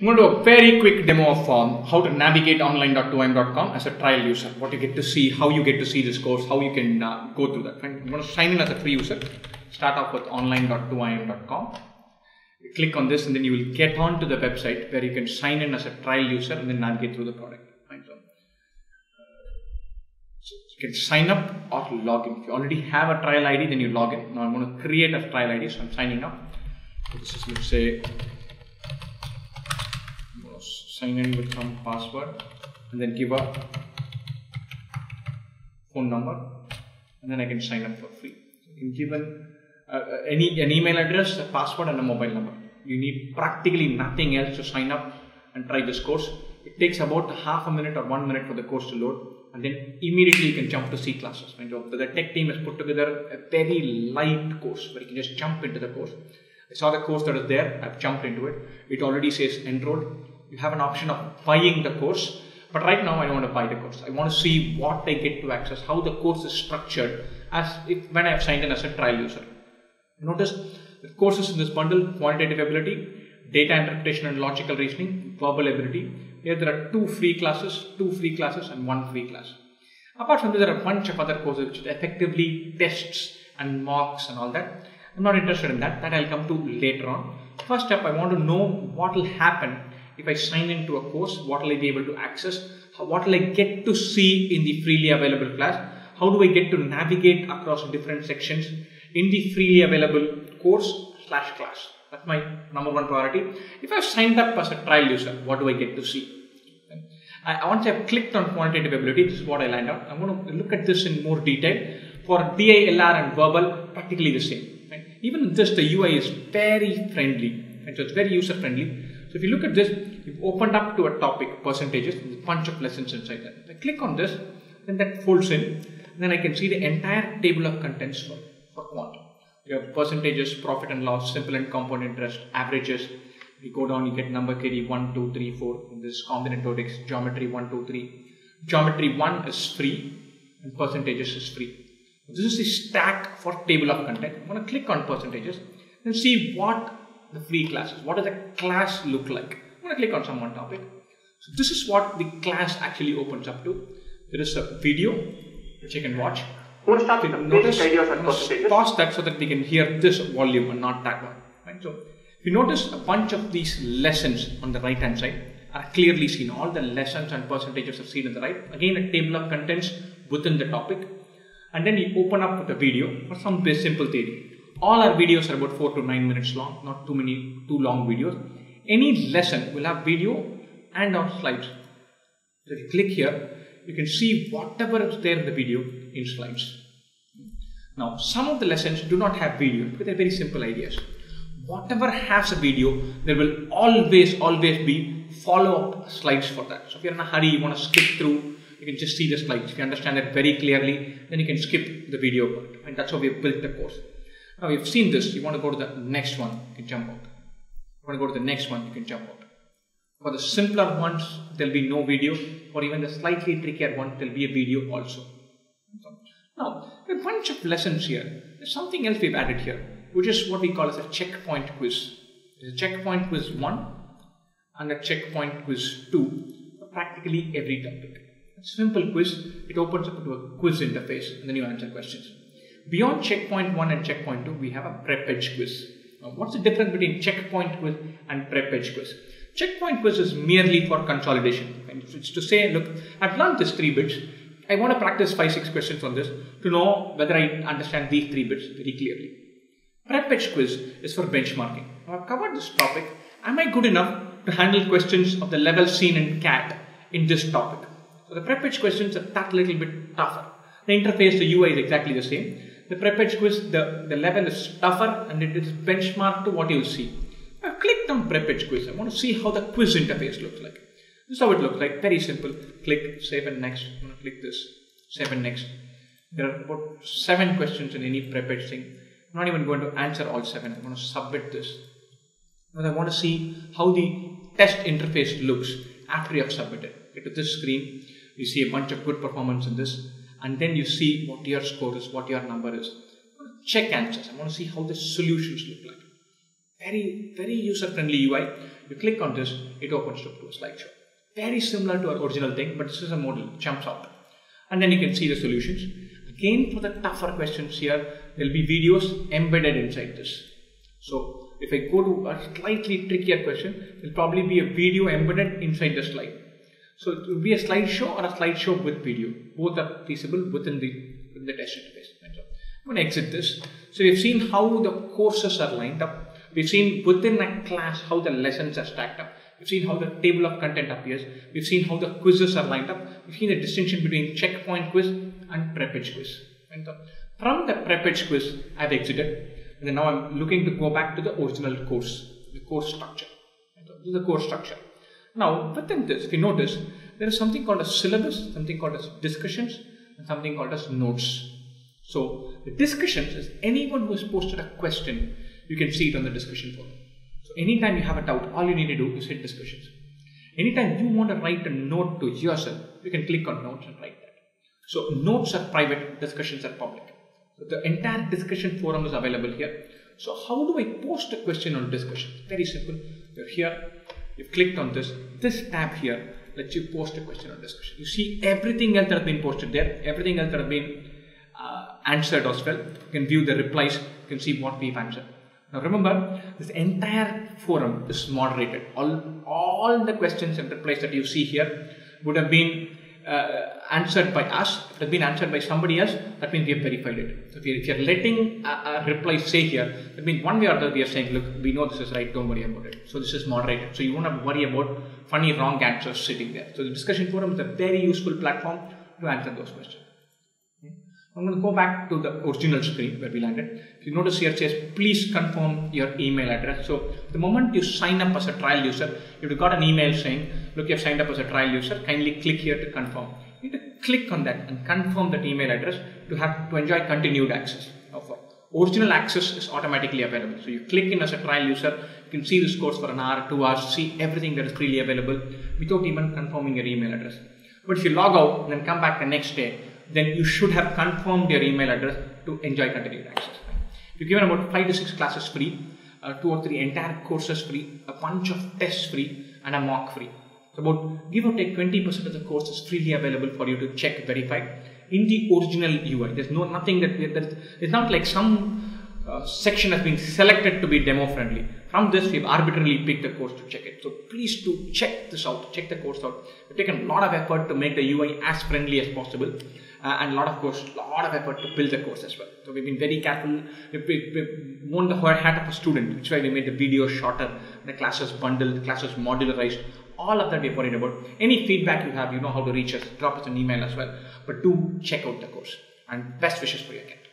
I'm going to do a very quick demo of um, how to navigate online.2iim.com as a trial user. What you get to see, how you get to see this course, how you can uh, go through that. I'm going to sign in as a free user. Start off with online.2iim.com. Click on this and then you will get on to the website where you can sign in as a trial user and then navigate through the product. Fine. So, so you can sign up or log in. If you already have a trial ID, then you log in. Now I'm going to create a trial ID, so I'm signing up. This is let's say sign in with some password and then give a phone number and then I can sign up for free. So you can give an, uh, any an email address, a password and a mobile number. You need practically nothing else to sign up and try this course. It takes about half a minute or one minute for the course to load and then immediately you can jump to C classes. So the tech team has put together a very light course where you can just jump into the course. I saw the course that is there, I've jumped into it. It already says enrolled you have an option of buying the course but right now I don't want to buy the course. I want to see what I get to access, how the course is structured as if when I have signed in as a trial user. Notice the courses in this bundle, quantitative ability, data interpretation and logical reasoning, verbal ability. Here there are two free classes, two free classes and one free class. Apart from this, there are a bunch of other courses which effectively tests and mocks and all that. I'm not interested in that, that I'll come to later on. First up, I want to know what will happen if I sign into a course, what will I be able to access? What will I get to see in the freely available class? How do I get to navigate across different sections in the freely available course slash class? That's my number one priority. If I've signed up as a trial user, what do I get to see? I, once I've clicked on quantitative ability, this is what I lined out. I'm going to look at this in more detail. For DI, LR and verbal, practically the same. Right? Even this, the UI is very friendly. And so it's very user friendly. If you look at this, you've opened up to a topic, percentages, there's a bunch of lessons inside that. If I click on this, then that folds in, then I can see the entire table of contents for, for quant. You have percentages, profit and loss, simple and compound interest, averages. You go down, you get number theory 1, 2, 3, 4. In this combinatorics, geometry 1, 2, 3. Geometry 1 is free and percentages is free. This is the stack for table of content. I'm going to click on percentages and see what the free classes. What does a class look like? I'm going to click on some one topic. So this is what the class actually opens up to. There is a video which you can watch. Who starts with Notice, ideas and percentages? pause that so that we can hear this volume and not that one. Right? So if you notice a bunch of these lessons on the right hand side are clearly seen. All the lessons and percentages are seen on the right. Again, a table of contents within the topic. And then you open up with a video for some simple theory. All our videos are about 4 to 9 minutes long, not too many, too long videos. Any lesson will have video and or slides. So if you click here, you can see whatever is there in the video in slides. Now, some of the lessons do not have video because they're very simple ideas. Whatever has a video, there will always, always be follow-up slides for that. So if you're in a hurry, you want to skip through, you can just see the slides. If you understand it very clearly, then you can skip the video part. And that's how we've built the course. Now you've seen this, you want to go to the next one, you can jump out. You want to go to the next one, you can jump out. For the simpler ones, there'll be no video. For even the slightly trickier one, there'll be a video also. Now, a bunch of lessons here. There's something else we've added here, which is what we call as a checkpoint quiz. There's a checkpoint quiz 1 and a checkpoint quiz 2 for practically every topic. A simple quiz. It opens up into a quiz interface and then you answer questions. Beyond checkpoint 1 and checkpoint 2, we have a prep edge quiz. Now, what's the difference between checkpoint quiz and prep edge quiz? Checkpoint quiz is merely for consolidation. It's to say, look, I've learned these three bits. I want to practice five, six questions on this to know whether I understand these three bits very clearly. Prep edge quiz is for benchmarking. Now, I've covered this topic. Am I good enough to handle questions of the level seen in CAT in this topic? So the prep edge questions are that little bit tougher. The interface, the UI is exactly the same. The prep edge quiz, the, the level is tougher and it is benchmarked to what you see. I've clicked on prep edge quiz. I want to see how the quiz interface looks like. This is how it looks like. Very simple. Click, save and next. I'm going to click this, save and next. There are about seven questions in any prep edge thing. I'm not even going to answer all seven. I'm going to submit this. Now I want to see how the test interface looks after you have submitted. Get to this screen. You see a bunch of good performance in this and then you see what your score is, what your number is. Check answers. I want to see how the solutions look like. Very, very user-friendly UI. You click on this, it opens up to a slideshow. Very similar to our original thing, but this is a model, jumps out. And then you can see the solutions. Again, for the tougher questions here, there'll be videos embedded inside this. So if I go to a slightly trickier question, there'll probably be a video embedded inside the slide. So it will be a slideshow or a slideshow with video. Both are feasible within the, within the test interface. I'm going to exit this. So we've seen how the courses are lined up. We've seen within a class how the lessons are stacked up. We've seen how the table of content appears. We've seen how the quizzes are lined up. We've seen the distinction between checkpoint quiz and prep edge quiz. Uh, from the prep edge quiz, I've exited. And then now I'm looking to go back to the original course, the course structure. Uh, this is the course structure. Now, within this, if you notice, there is something called a syllabus, something called as discussions, and something called as notes. So the discussions is anyone who has posted a question, you can see it on the discussion forum. So anytime you have a doubt, all you need to do is hit discussions. Anytime you want to write a note to yourself, you can click on notes and write that. So notes are private, discussions are public. So the entire discussion forum is available here. So how do I post a question on discussion? Very simple. You're here, you've clicked on this. This tab here lets you post a question on discussion. You see everything else that has been posted there, everything else that has been uh, answered as well. You can view the replies, you can see what we've answered. Now remember, this entire forum is moderated. All, all the questions and replies that you see here would have been uh, answered by us. If it has been answered by somebody else, that means we have verified it. So if you're, if you're letting a, a reply say here, that means one way or the other we are saying, look, we know this is right, don't worry about it. So this is moderated. So you won't have to worry about funny wrong answers sitting there. So the discussion forum is a very useful platform to answer those questions. Hmm? I'm going to go back to the original screen where we landed. If you notice here it says, please confirm your email address. So the moment you sign up as a trial user, you've got an email saying, look, you've signed up as a trial user, kindly click here to confirm. You need to click on that and confirm that email address to have to enjoy continued access. Original access is automatically available. So you click in as a trial user, you can see this course for an hour, two hours, see everything that is freely available without even confirming your email address. But if you log out and then come back the next day, then you should have confirmed your email address to enjoy continued access. You're given about five to six classes free, uh, two or three entire courses free, a bunch of tests free, and a mock free. About give or take 20% of the course is freely available for you to check, verify in the original UI. There's no nothing that we there's, it's not like some uh, section has been selected to be demo friendly. From this, we've arbitrarily picked the course to check it. So please do check this out, check the course out. We've taken a lot of effort to make the UI as friendly as possible uh, and a lot of course, a lot of effort to build the course as well. So we've been very careful. We've, we've worn the hat of a student, which why we made the video shorter, the classes bundled, the classes modularized. All of that we're worried about. Any feedback you have, you know how to reach us. Drop us an email as well. But do check out the course. And best wishes for your academy.